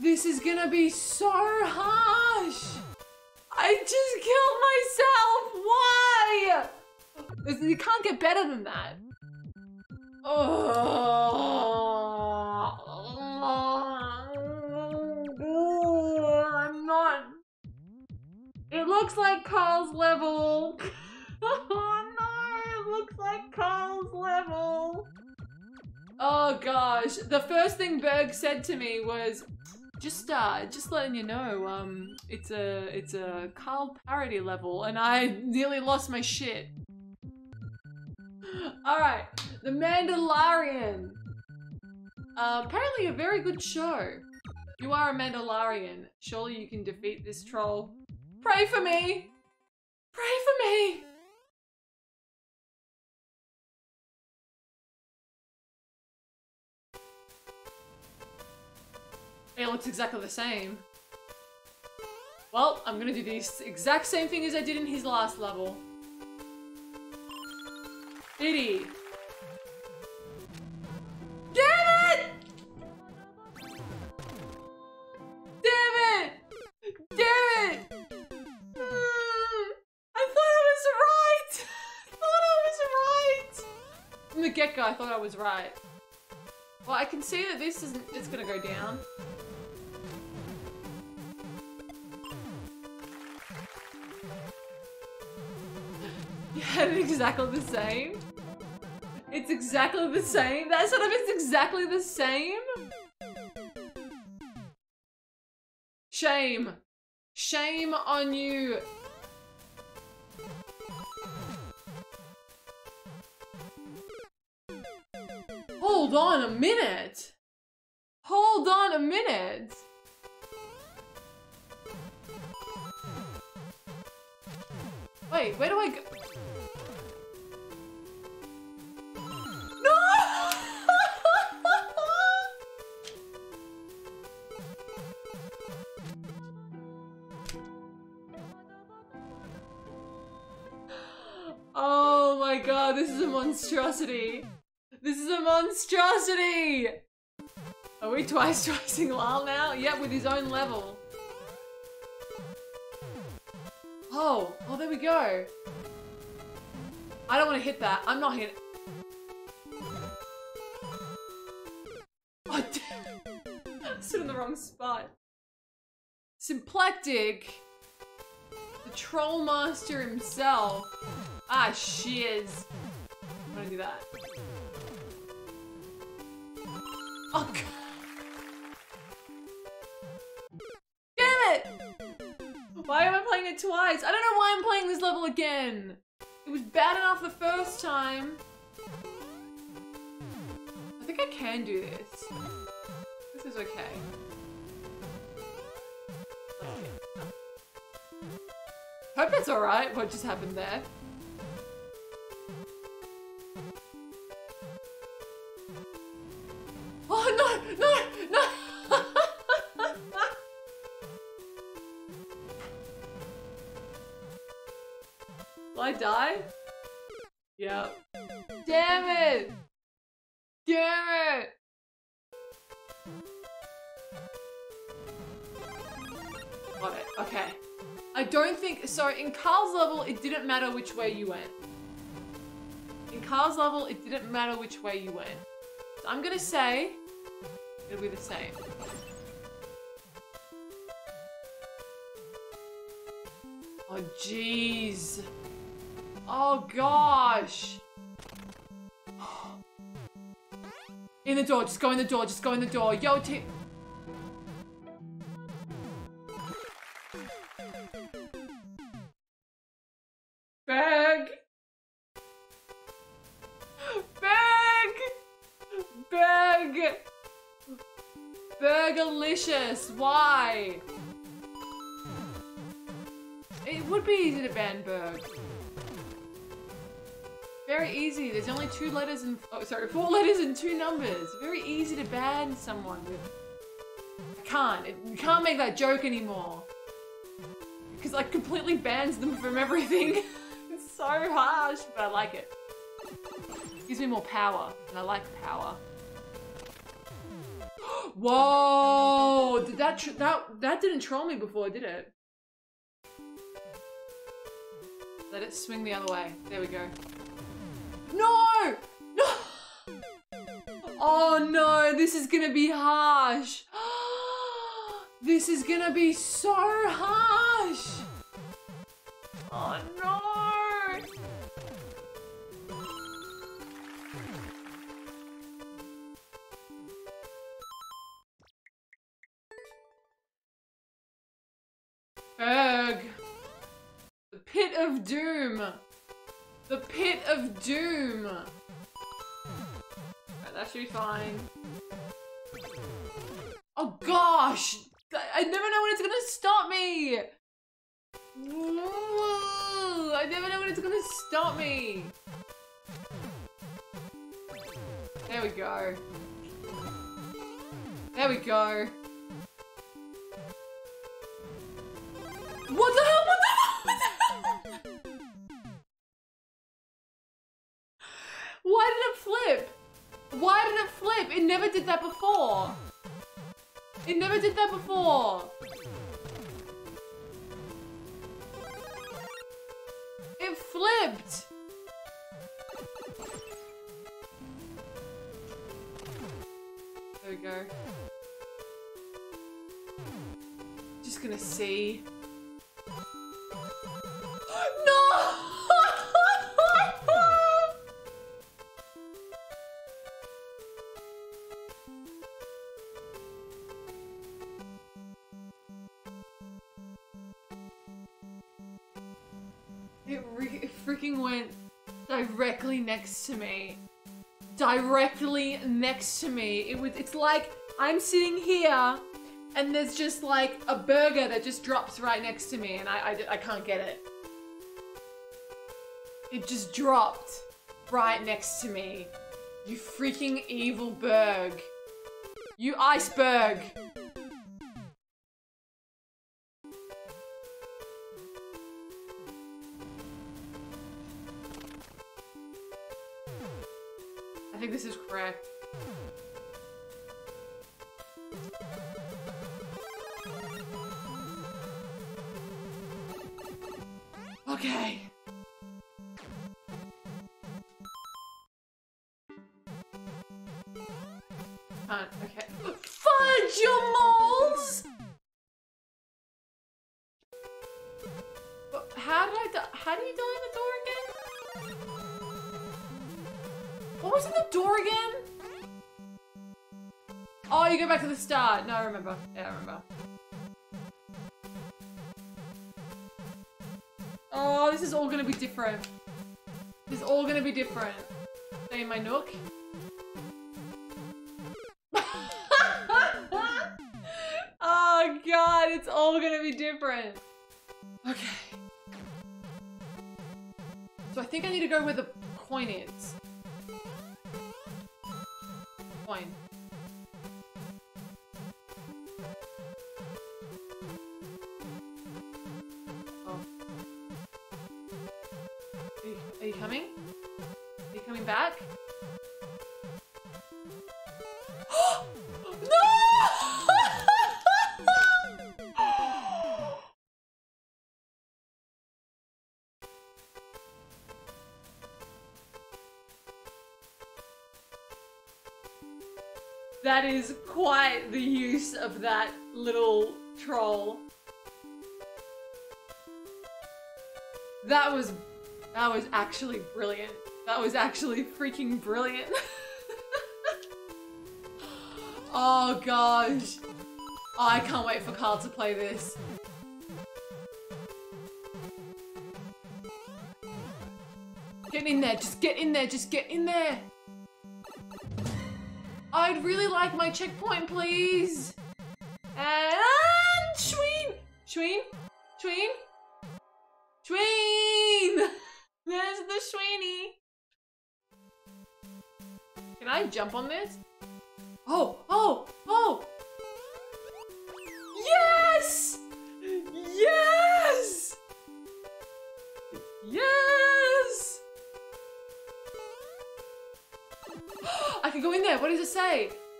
This is gonna be so harsh. I just killed myself. Why? You can't get better than that. Oh, I'm not. It looks like Carl's level. oh no, it looks like Carl's level. Oh gosh, the first thing Burg said to me was, just uh, just letting you know, um, it's a it's a Carl parody level, and I nearly lost my shit. All right, The Mandalorian. Uh, apparently a very good show. You are a Mandalorian. Surely you can defeat this troll. Pray for me! Pray for me! It looks exactly the same. Well, I'm gonna do the exact same thing as I did in his last level. Diddy. Damn it! Damn it! Damn it! I thought I was right! I thought I was right! From the get-go, I thought I was right. Well, I can see that this isn't- it's gonna go down. It's exactly the same. It's exactly the same. That of is exactly the same. Shame. Shame on you. Hold on a minute. Hold on a minute. Wait, where do I go? My god, this is a monstrosity. This is a monstrosity! Are we twice tracing Lyle now? Yep, with his own level. Oh, oh, there we go. I don't want to hit that. I'm not hitting. Oh, damn. Stood in the wrong spot. Symplectic. The troll master himself. Ah, shiz. I'm gonna do that. Oh, God. Damn it! Why am I playing it twice? I don't know why I'm playing this level again. It was bad enough the first time. I think I can do this. This is okay. Hope it's alright what just happened there. No, no, no! Will I die? Yep. Damn it! Damn it! Got it. Okay. I don't think so. In Carl's level, it didn't matter which way you went. In Carl's level, it didn't matter which way you went. So I'm gonna say it'll be the same. Oh jeez. Oh gosh. In the door, just go in the door, just go in the door. Yo, T. Burgerlicious. Why? It would be easy to ban Burg. Very easy. There's only two letters and oh sorry, four letters and two numbers. Very easy to ban someone with. I can't. You can't make that joke anymore. Because like completely bans them from everything. it's so harsh, but I like it. Gives me more power, and I like power. Whoa! Did that that that didn't troll me before, did it? Let it swing the other way. There we go. No! No! Oh no, this is gonna be harsh. This is gonna be so harsh. Oh no! Of doom. The pit of doom. Right, that should be fine. Oh gosh! I never know when it's gonna stop me! I never know when it's gonna stop me! There we go. There we go. What the hell? What the hell? It never did that before. It never did that before. It flipped. There we go. Just gonna see. no! It, re- it freaking went directly next to me. Directly next to me. It was. It's like I'm sitting here, and there's just like a burger that just drops right next to me, and I I, I can't get it. It just dropped right next to me. You freaking evil Burg. You iceberg. Do you in the door again? What was in the door again? Oh, you go back to the start. No, I remember. Yeah, I remember. Oh, this is all gonna be different. This is all gonna be different. Stay in my nook. oh god, it's all gonna be different. Okay. So I think I need to go where the coin is. Coin. That is quite the use of that little troll. That was that was actually brilliant. That was actually freaking brilliant. oh gosh. I can't wait for Carl to play this. Get in there, just get in there, just get in there. I'd really like my checkpoint, please. And Schween! Schween? Schween? Schween! There's the Schweenie. Can I jump on this? Oh,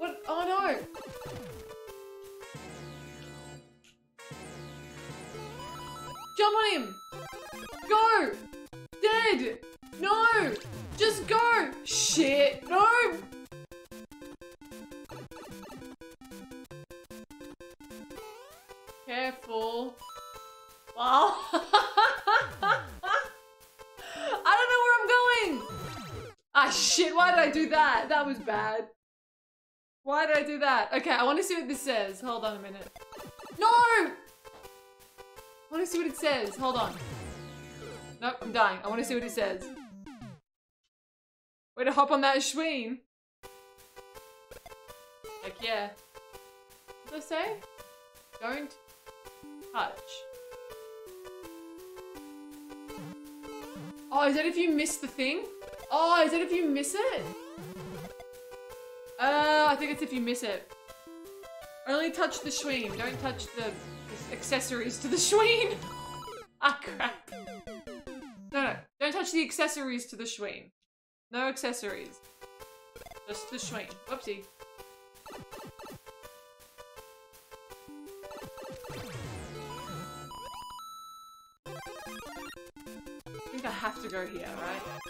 What? Oh no! Jump on him! Go! Dead! No! Just go! Shit! No! Careful. Wow. I don't know where I'm going! Ah shit, why did I do that? That was bad. Why did I do that? Okay, I want to see what this says. Hold on a minute. No! I want to see what it says. Hold on. Nope, I'm dying. I want to see what it says. Way to hop on that Schween. Heck yeah. What does it say? Don't touch. Oh, is that if you miss the thing? Oh, is that if you miss it? Uh, I think it's if you miss it. Only touch the Schween. Don't touch the, accessories to the Schween. ah, crap. No, no. Don't touch the accessories to the Schween. No accessories. Just the Schween. Whoopsie. I think I have to go here, right?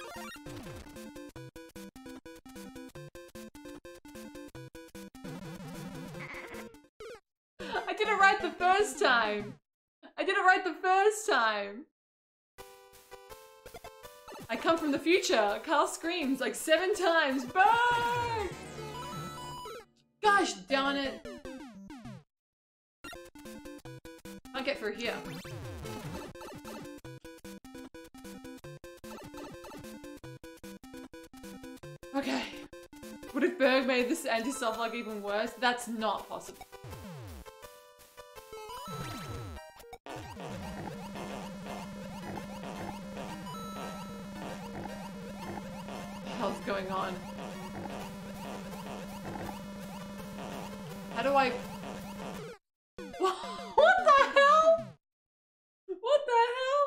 Right the first time! I did it right the first time! I come from the future! Carl screams like seven times! Burn! Gosh darn it! I'll get through here. Okay. What if Burg made this anti-softlock even worse? That's not possible. How do I... What the hell? What the hell?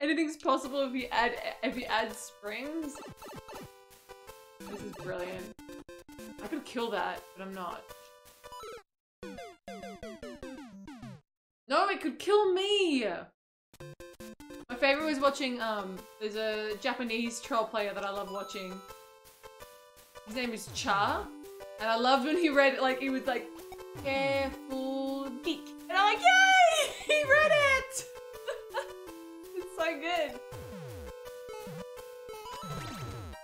Anything's possible if you add if you add springs? This is brilliant. I could kill that, but I'm not. No, it could kill me! My favorite was watching, um, there's a Japanese troll player that I love watching. His name is Cha. And I loved when he read it, like, he was like, careful geek. And I'm like, yay! He read it! it's so good.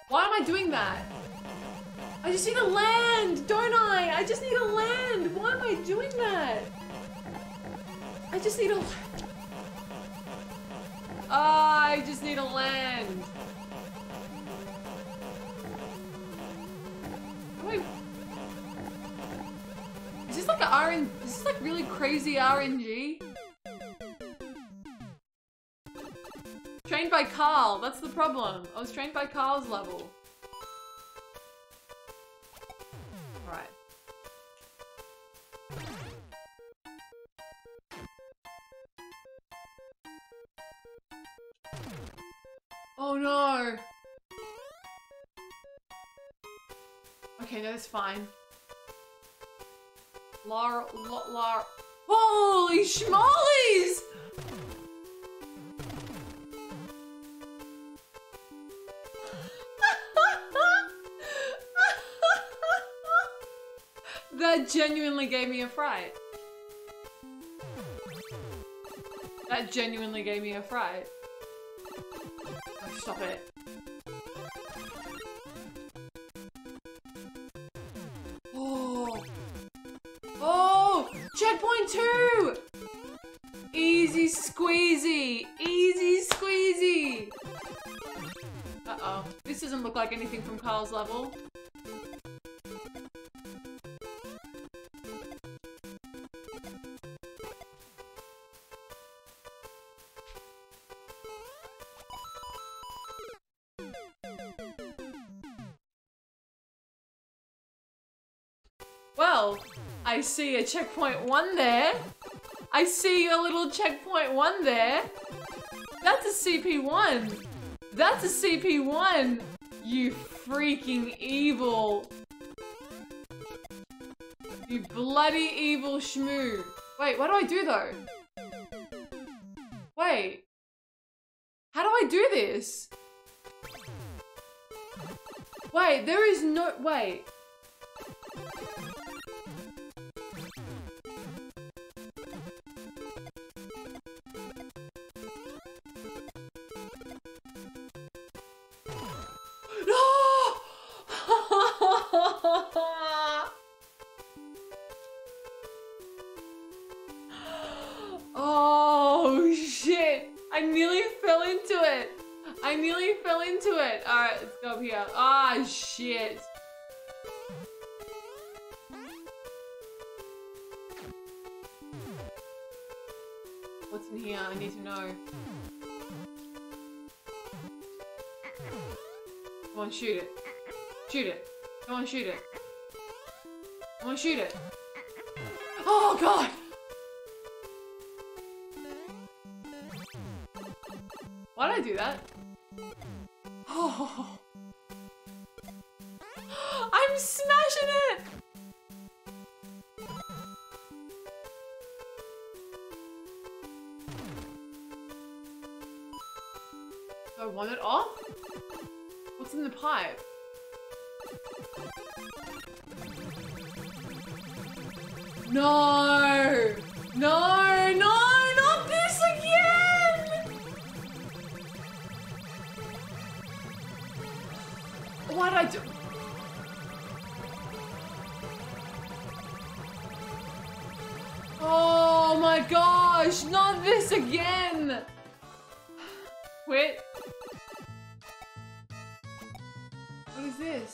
Why am I doing that? I just need to land, don't I? I just need to land. Why am I doing that? I just need to... Ah, I just need to land. This like a RN... Is like really crazy RNG? Trained by Carl, that's the problem. I was trained by Carl's level. Right. Oh no! Okay, no, that's fine. Lar, la, lar. Holy schmollies! that genuinely gave me a fright. That genuinely gave me a fright. Stop it. This doesn't look like anything from Carl's level. Well, I see a checkpoint one there. I see a little checkpoint one there. That's a CP1. That's a CP1. You freaking evil. You bloody evil shmoo. Wait, what do I do though? Wait. How do I do this? Wait, there is no- wait. I nearly fell into it. All right, let's go up here. Ah shit! What's in here? I need to know. Come on, shoot it. Shoot it. Come on, shoot it. Come on, shoot it. Oh, God! Why did I do that? No! No, no, not this again! What did I do? Oh my gosh, not this again! Quit. What is this?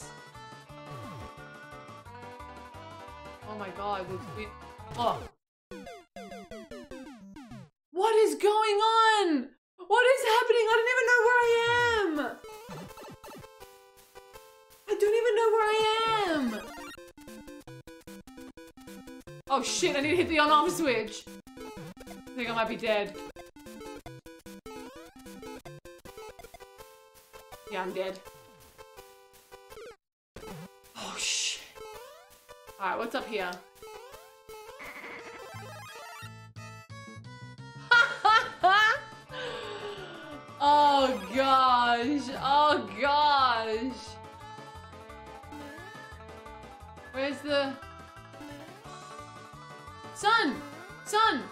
Oh god, it's we Oh. What is going on? What is happening? I don't even know where I am. I don't even know where I am. Oh shit, I need to hit the on-off switch. I think I might be dead. Yeah, I'm dead. Oh shit. Alright, what's up here? Where's the sun? Sun.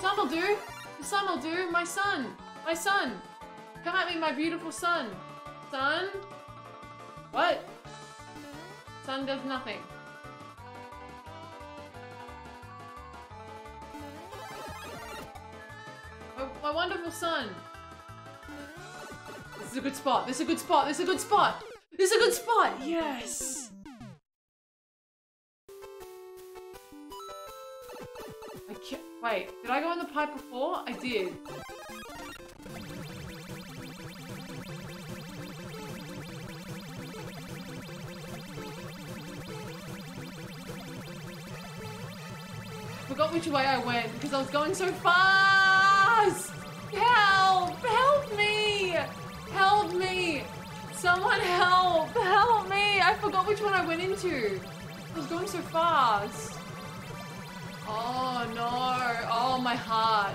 Sun will do. The sun will do. My son. My son. Come at me, my beautiful son. Sun. What? Sun does nothing. My, my wonderful son. This is a good spot. This is a good spot. This is a good spot. This is a good spot. Yes. I go in the pipe before? I did. forgot which way I went because I was going so fast! Help! Help me! Help me! Someone help! Help me! I forgot which one I went into. I was going so fast. Oh no. Oh, my heart.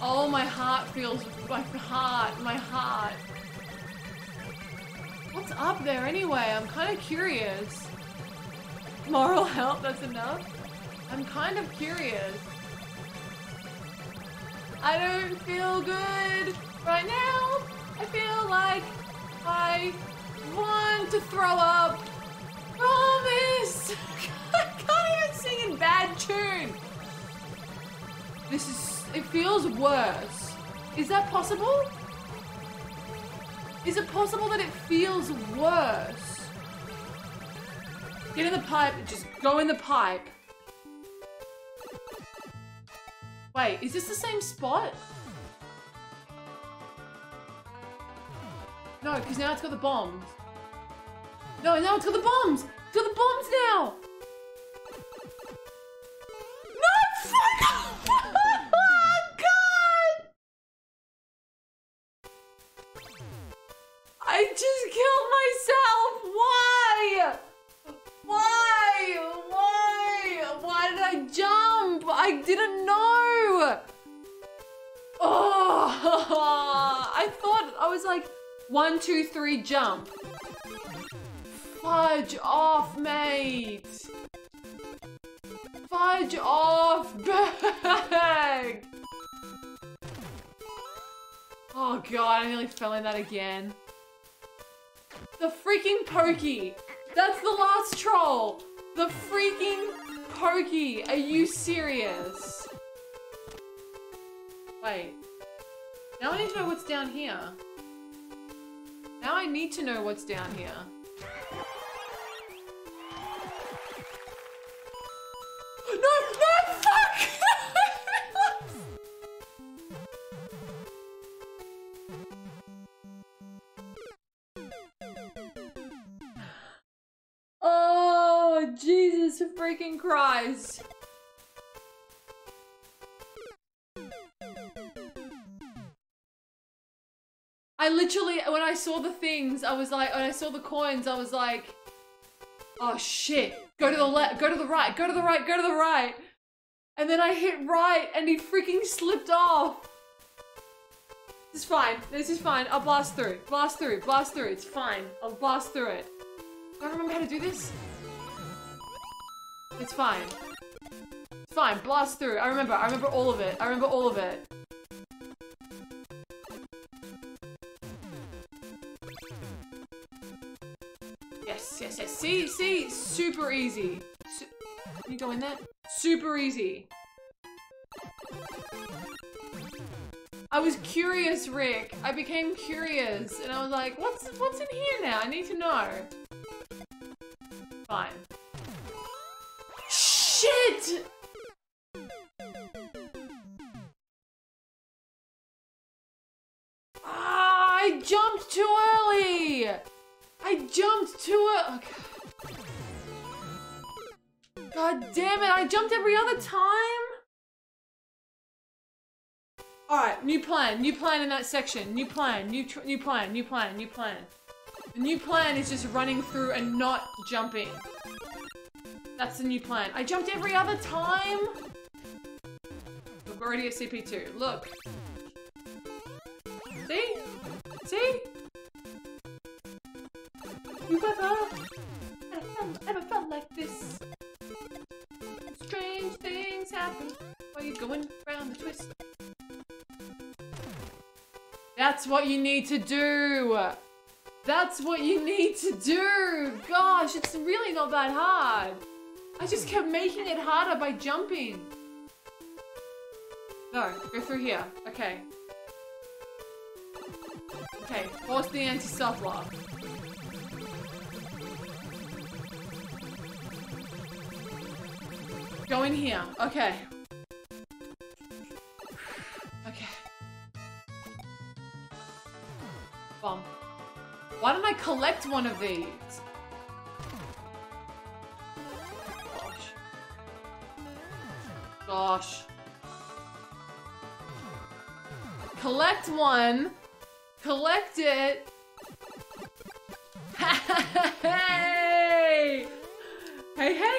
Oh, my heart feels like heart. My heart. What's up there anyway? I'm kind of curious. Moral help, that's enough? I'm kind of curious. I don't feel good right now. I feel like I want to throw up. Promise. I even sing in bad tune. This is, it feels worse. Is that possible? Is it possible that it feels worse? Get in the pipe, just go in the pipe. Wait, is this the same spot? No, because now it's got the bombs. No, now it's got the bombs! It's got the bombs now! Oh, God! I just killed myself! Why? Why? Why? Why did I jump? I didn't know! Oh! I thought I was like, one, two, three, jump. Fudge off, mate. Fudge off. Oh god, I nearly fell in that again. The freaking pokey. That's the last troll. The freaking pokey. Are you serious? Wait. Now I need to know what's down here. Now I need to know what's down here. Christ. I literally, when I saw the things, I was like, when I saw the coins, I was like, oh shit, go to the left, go to the right, go to the right, go to the right. And then I hit right and he freaking slipped off. This is fine. This is fine. I'll blast through. Blast through. Blast through. It's fine. I'll blast through it. I Do I remember how to do this? It's fine. It's fine. Blast through. I remember. I remember all of it. I remember all of it. Yes, yes, yes. See, see? Super easy. Su you go in there? Super easy. I was curious, Rick. I became curious, and I was like, what's what's in here now? I need to know. Fine. Shit! Ah, I jumped too early! I jumped too early. Okay. God damn it, I jumped every other time? Alright, new plan, new plan in that section. New plan, new new plan, new plan, new plan. The new plan is just running through and not jumping. That's the new plan. I jumped every other time? We're already at CP2. Look. See? See? You ever, ever, felt like this? Strange things happen while you're going around the twist. That's what you need to do. That's what you need to do. Gosh, it's really not that hard. I just kept making it harder by jumping. No, go through here. Okay. Okay, force the anti-self lock. Go in here. Okay. Okay. Bump. Why don't I collect one of these? Gosh. Collect one. Collect it. hey! Hey, hey,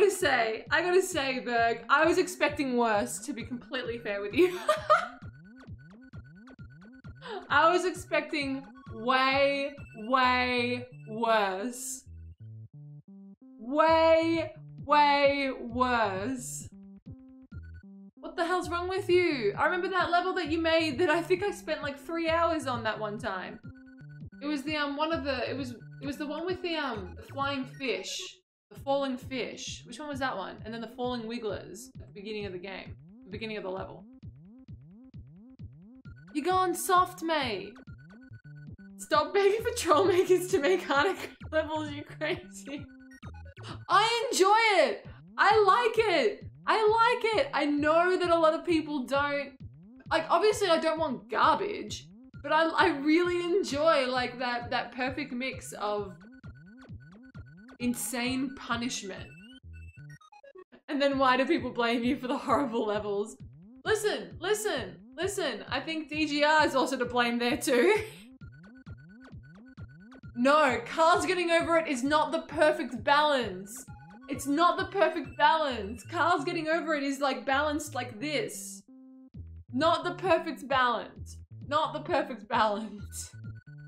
gotta say, I gotta say, Burg, I was expecting worse, to be completely fair with you. I was expecting way, way worse. Way, way worse. What the hell's wrong with you? I remember that level that you made that I think I spent like three hours on that one time. It was the um one of the it was it was the one with the um the flying fish, the falling fish. Which one was that one? And then the falling wigglers at the beginning of the game, the beginning of the level. You're going soft, mate? Stop begging for troll makers to make harder levels, you crazy. I enjoy it. I like it. I like it. I know that a lot of people don't. Like, obviously, I don't want garbage, but I, I really enjoy like that that perfect mix of insane punishment. And then why do people blame you for the horrible levels? Listen, listen, Listen, I think DGR is also to blame there too. no, Carl's getting over it is not the perfect balance. It's not the perfect balance. Carl's getting over it is like balanced like this. Not the perfect balance. Not the perfect balance.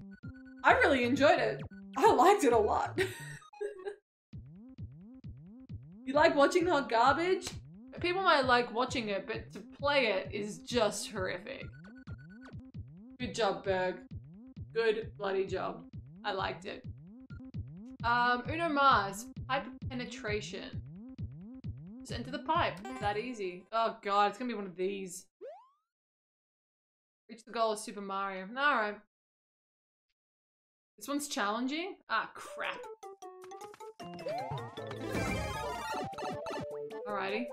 I really enjoyed it. I liked it a lot. you like watching hot garbage? People might like watching it, but to play it is just horrific. Good job, Burg. Good bloody job. I liked it. Um, Uno Más. Pipe penetration. Just enter the pipe. That easy. Oh god, it's gonna be one of these. Reach the goal of Super Mario. Alright. This one's challenging? Ah, crap. Alrighty.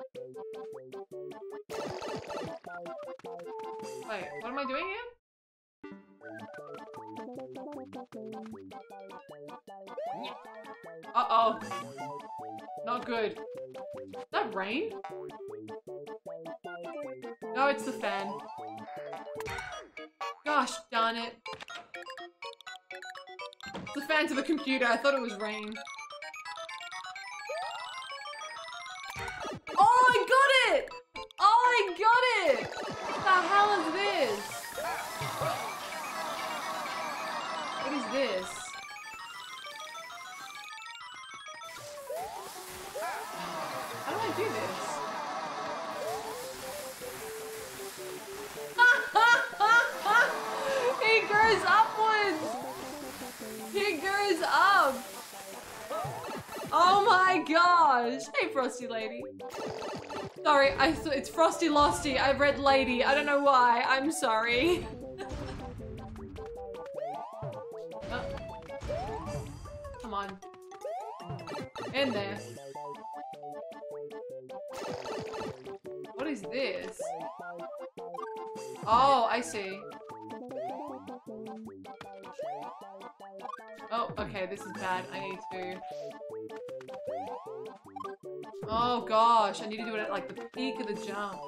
Wait, what am I doing here? Uh-oh. Not good. Is that rain? No, it's the fan. Gosh darn it. The fan to the computer. I thought it was rain. Oh, I got it! Oh, I got it! What the hell is this? What is this? How do I do this? he goes upwards! He goes up! Oh my gosh! Hey, Frosty Lady. Frosty Losty. I read Lady. I don't know why. I'm sorry. Oh. Come on. In there. What is this? Oh, I see. Oh, okay, this is bad. I need to... Oh gosh, I need to do it at like the peak of the jump.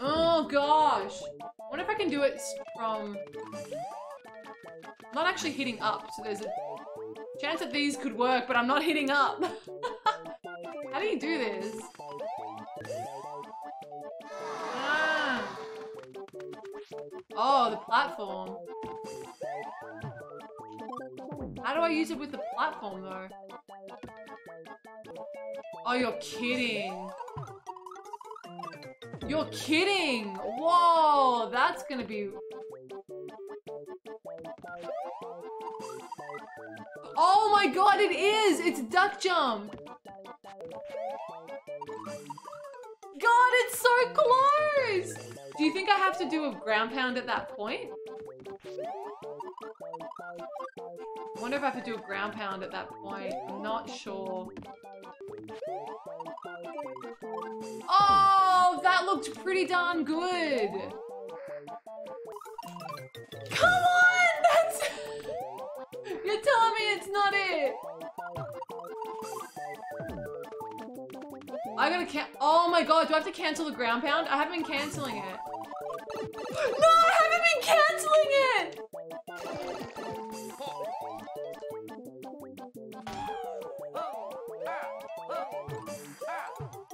Oh gosh! I wonder if I can do it from... Not actually hitting up, so there's a chance that these could work, but I'm not hitting up. How do you do this? Ah. Oh, the platform. How do I use it with the platform though? Oh, you're kidding. You're kidding! Whoa, that's gonna be... Oh my god, it is! It's duck jump! God, it's so close! Do you think I have to do a ground pound at that point? I wonder if I have to do a ground pound at that point. I'm not sure. Oh, that looked pretty darn good. Come on, that's... You're telling me it's not it. I gotta can- Oh my god, do I have to cancel the ground pound? I haven't been canceling it. No, I haven't been canceling it!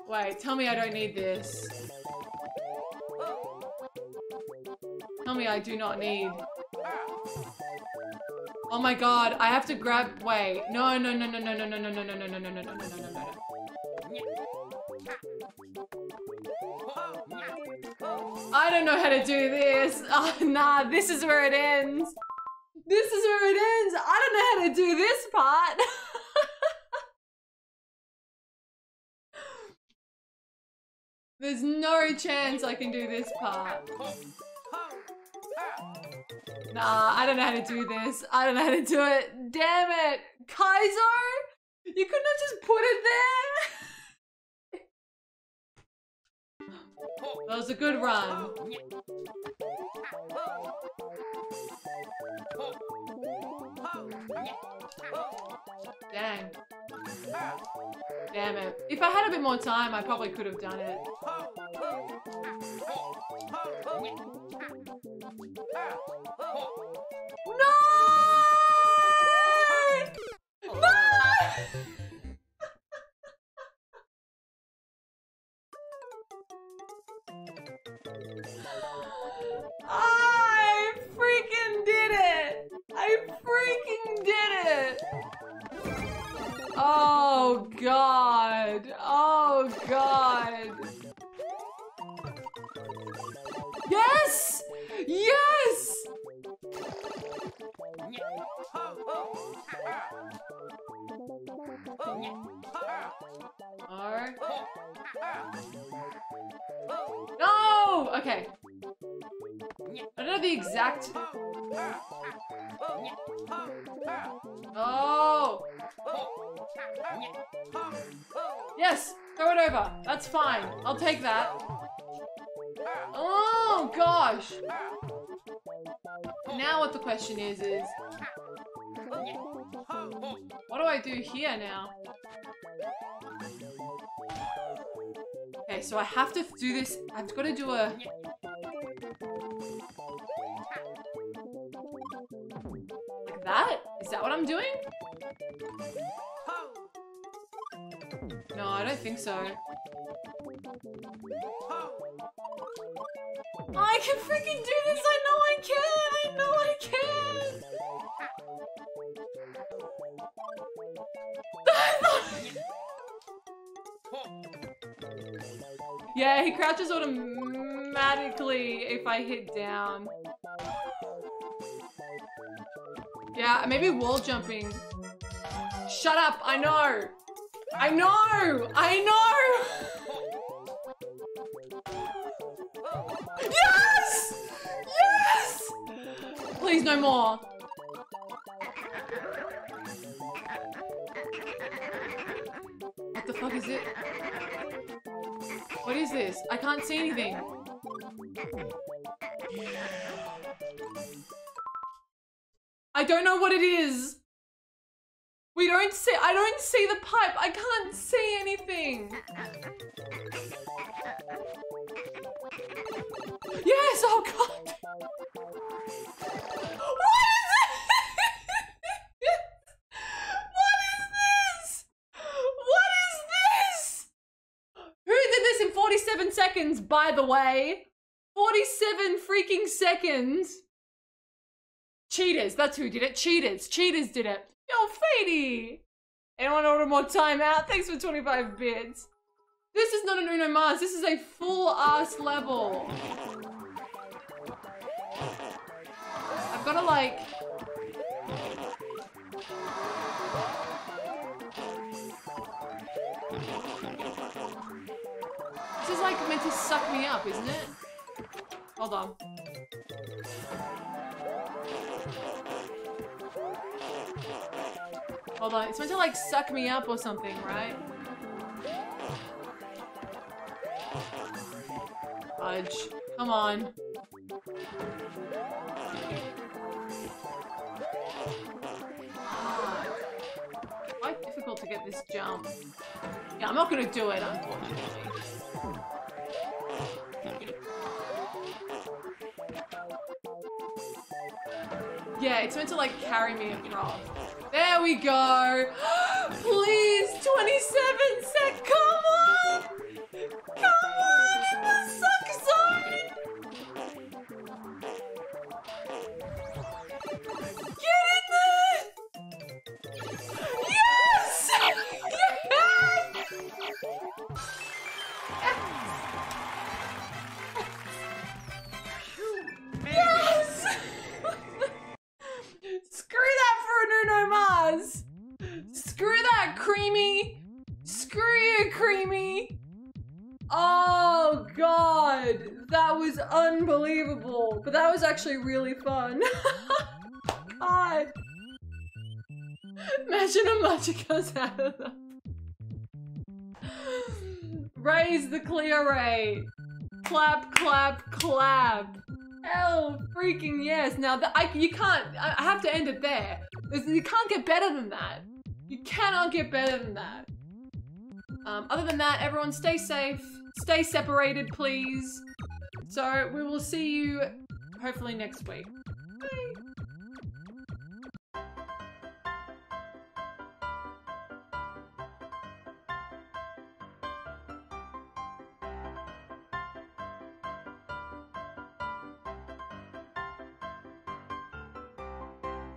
Wait, tell me I don't need this. Tell me I do not need. Oh my god, I have to grab- wait. No, no, no, no, no, no, no, no, no, no, no, no, no, no, no, no, no, no. I don't know how to do this. Oh, nah, this is where it ends. This is where it ends. I don't know how to do this part. There's no chance I can do this part. Nah, I don't know how to do this. I don't know how to do it. Damn it. Kaizo? You couldn't have just put it there? That was a good run. Dang. Damn it. If I had a bit more time, I probably could have done it. Yes! Throw it over. That's fine. I'll take that. Oh, gosh! Now what the question is, is... What do I do here now? Okay, so I have to do this. I've got to do a... Like that? Is that what I'm doing? No, I don't think so. I can freaking do this! I know I can! I know I can! yeah, he crouches automatically if I hit down. Yeah, maybe wall jumping. Shut up, I know! I know! I know! Yes! Yes! Please, no more. What the fuck is it? What is this? I can't see anything. I don't know what it is. We don't see- I don't see the pipe. I can't see anything. Yes! Oh god! What is it? what is this? What is this? Who did this in 47 seconds, by the way? 47 freaking seconds. Cheaters, that's who did it. Cheaters. Cheaters did it. Yo, Fady! Anyone order more time out? Thanks for 25 bits. This is not an Uno Más, this is a full ass level. I've gotta like... This is like meant to suck me up, isn't it? Hold on. Hold on, it's meant to like suck me up or something, right? Fudge. Come on. Quite difficult to get this jump. Yeah, I'm not gonna do it, unfortunately. Yeah, it's meant to like carry me across. There we go. Please, unbelievable. But that was actually really fun. God! Imagine much it goes out of them. Raise the clear rate. Clap, clap, clap. Hell freaking yes. Now that I you can't I have to end it there. You can't get better than that. You cannot get better than that. Um, other than that, everyone stay safe. Stay separated, please. So we will see you hopefully next week. Bye.